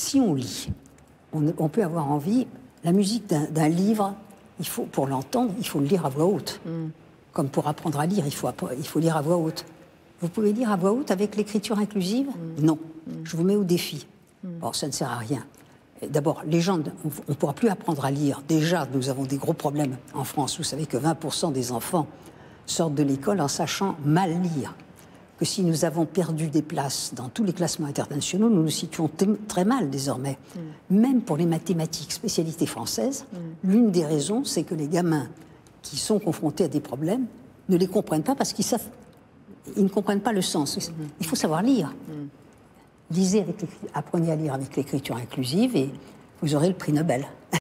si on lit, on, peut avoir envie, la musique d'un livre, il faut, pour l'entendre, il faut le lire à voix haute. Mm. Comme pour apprendre à lire, il faut, il faut lire à voix haute. Vous pouvez lire à voix haute avec l'écriture inclusive mm. Non. Mm. Je vous mets au défi. Or, ça ne sert à rien. D'abord, les gens, on ne pourra plus apprendre à lire. Déjà, nous avons des gros problèmes en France. Vous savez que 20% des enfants sortent de l'école en sachant mal lire que si nous avons perdu des places dans tous les classements internationaux, nous nous situons très mal désormais. Mm. Même pour les mathématiques, spécialité française, mm. l'une des raisons, c'est que les gamins qui sont confrontés à des problèmes ne les comprennent pas parce qu'ils savent, ils ne comprennent pas le sens. Mm. Il faut savoir lire. Lisez avec apprenez à lire avec l'écriture inclusive et vous aurez le prix Nobel.